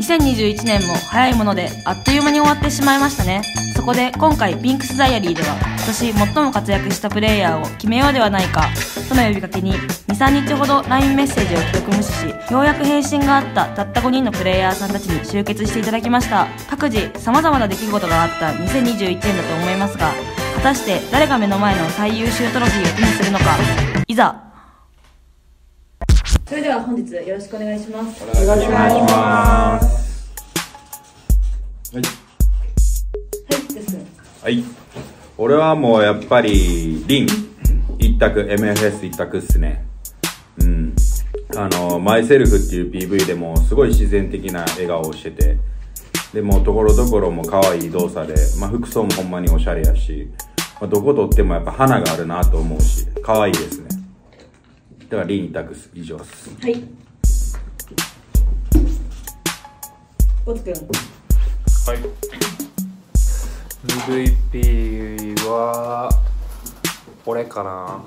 2021年も早いものであっという間に終わってしまいましたね。そこで今回ピンクスダイアリーでは今年最も活躍したプレイヤーを決めようではないかとの呼びかけに23日ほど LINE メッセージを既読無視しようやく返信があったたった5人のプレイヤーさんたちに集結していただきました。各自様々な出来事があった2021年だと思いますが果たして誰が目の前の最優秀トロフィーを手にするのか。いざそれでは本日よろしくお願いします。お願いします。はい。はい。ですはい。俺はもうやっぱりリン。一択。MFS 一択っすね。うん。あのマイセルフっていう PV でもすごい自然的な笑顔をしてて。でもところどころも可愛い動作で、まあ、服装もほんまにおしゃれやし、まあ、どこ撮ってもやっぱ花があるなと思うし。可愛いですねだからリン一択っす以上っす。はい。おつくん。はい。MVP は俺かな。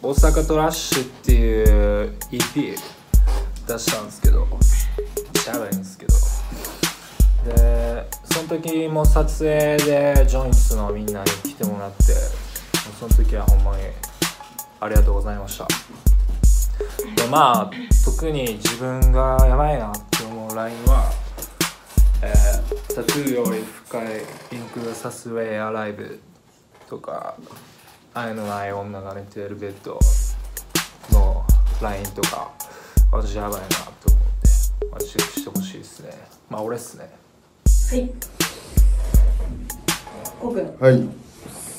大阪トラッシュっていう EP 出したんですけどしゃべるんですけど。でその時も撮影でジョインスのみんなに来てもらってその時はほんまにありがとうございました。でまあ特に自分がやばいなって思うラインはえー、タトゥーより深いピンクサスウェイアライブとか愛のない女が寝てるベッドのラインとか私やばいなと思って、まあ、チェックしてほしいですね。まあ俺っすね。はい。はい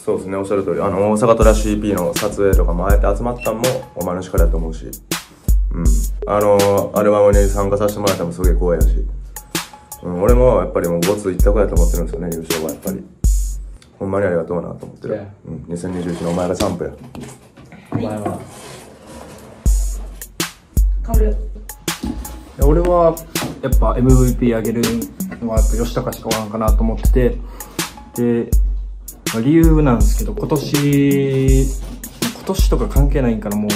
そうですねおっしゃる通り。あの大阪トラッシュ EP の撮影とかもあえて集まったんもお前の力だと思うし。うん。あのアルバムに参加させてもらったのもすげえ光栄だし、うん、俺もやっぱりもう5つ一択やと思ってるんですよね優勝はやっぱり。ほんまにありがとうなと思ってる、Yeah. うん、2021のお前がチャンプや。お前はかおる俺はやっぱ MVP あげるのはやっぱ吉高しかおらんかなと思ってて。で、まあ理由なんですけど今年今年とか関係ないんからもう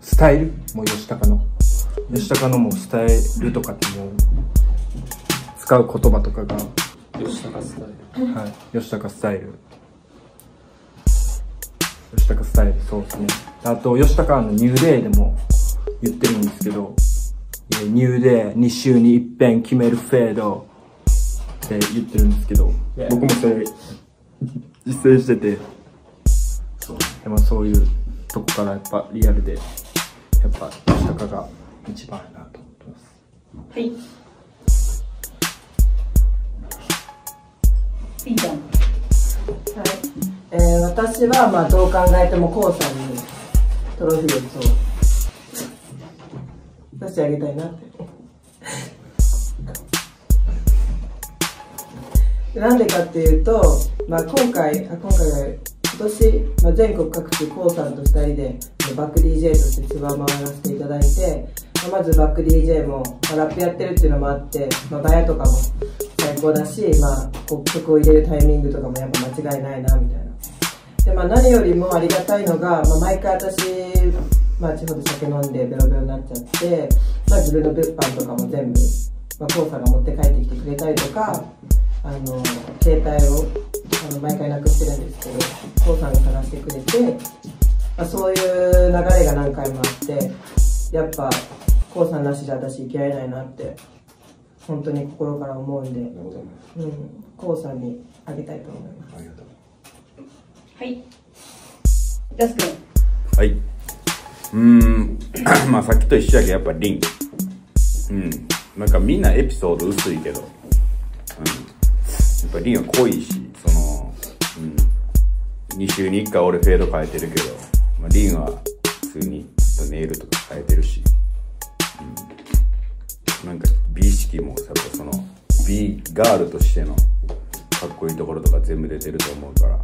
スタイル？もう吉高の。吉高のもうスタイルとかってもう使う言葉とかが、吉高スタイル。はい、吉高スタイル。吉高スタイルそうですね。あと吉高のニューデイでも言ってるんですけどえーニューデイ2週に一遍決めるフェードって言ってるんですけど.僕もそれ実践してて。そうでもそういうとこからやっぱリアルでやっぱ吉高が一番やなと思ってます。はい。ピーちゃん。はい。えー私はまあどう考えてもコウさんにトロフィーをそう差し上げたいなってなんでかっていうと、まあ、今回あ今回は今年、まあ、全国各地コウさんと2人でバック DJ としてツアー回らせていただいて、まあ、まずバック DJ も、まあ、ラップやってるっていうのもあって、まあ、ガヤとかも最高だし、まあ、曲を入れるタイミングとかもやっぱ間違いないなみたいな。で、まあ、何よりもありがたいのが、まあ、毎回私、まあ、地方で酒飲んでベロベロになっちゃって、まあ、自分の物販とかも全部、まあ、コウさんが持って帰ってきてくれたりとかあの携帯をあの毎回なくしてるんですけどコウさんが探してくれて、まあ、そういう流れが何回もあってやっぱコウさんなしで私生きられないなって本当に心から思うんで、うん、コウさんにあげたいと思います。はいジャス君はい。うーん、まあさっきと一緒やけど、やっぱリン。うん。なんかみんなエピソード薄いけど、うん。ぱリンは濃いし、その、うん。2週に1回俺フェード変えてるけど、まあ、リンは普通にネイルとか変えてるし、うん。なんか美意識もやっぱその、美ガールとしてのかっこいいところとか全部出てると思うから、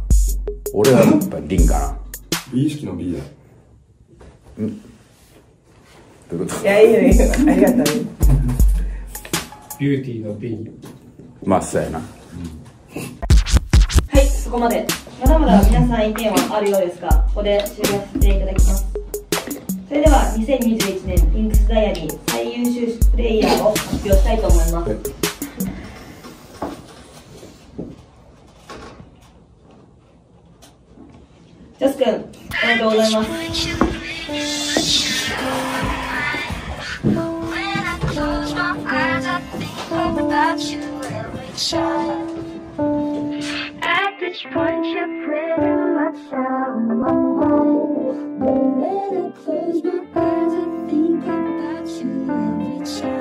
俺はやっぱリンかな。美意識の B だどういうこと？いや、いいよ、いいよ。ありがとう。ビューティーの B まあ、そうやな。はいそこまで。まだまだ皆さん意見はあるようですがここで終了させていただきます。そそれでは2021年ピンクスダイアリー最優秀プレイヤーを発表したいと思います、ジャス君おめでとうございます friendship pretty much my my eyes, I think about you every time.